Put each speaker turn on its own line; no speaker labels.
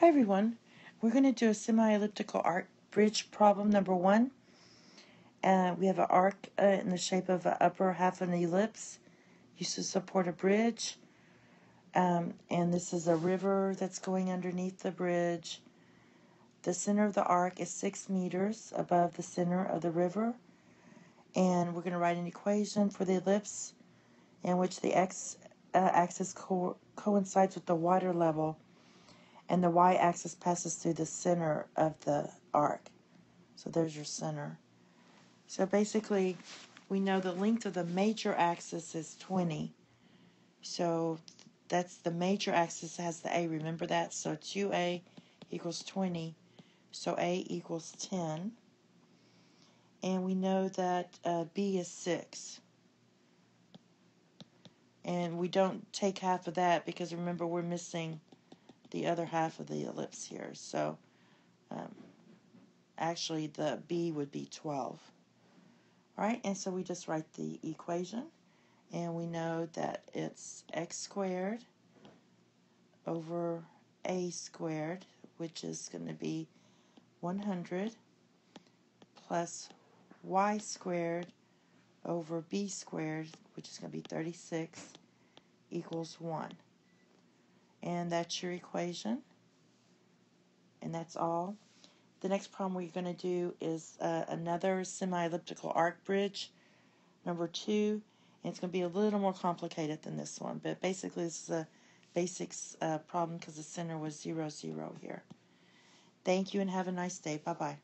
Hi everyone. We're going to do a semi-elliptical arc bridge problem number one. Uh, we have an arc uh, in the shape of the upper half of an ellipse used to support a bridge. Um, and this is a river that's going underneath the bridge. The center of the arc is six meters above the center of the river. And we're going to write an equation for the ellipse in which the x-axis uh, co coincides with the water level and the y-axis passes through the center of the arc. So there's your center. So basically, we know the length of the major axis is 20. So that's the major axis has the A. Remember that? So 2A equals 20. So A equals 10. And we know that uh, B is 6. And we don't take half of that because remember we're missing the other half of the ellipse here. So um, actually the b would be 12. All right, and so we just write the equation, and we know that it's x squared over a squared, which is going to be 100 plus y squared over b squared, which is going to be 36, equals 1. And that's your equation. And that's all. The next problem we're going to do is uh, another semi-elliptical arc bridge, number two. And it's going to be a little more complicated than this one. But basically, this is a basics uh, problem because the center was 0, 0 here. Thank you and have a nice day. Bye-bye.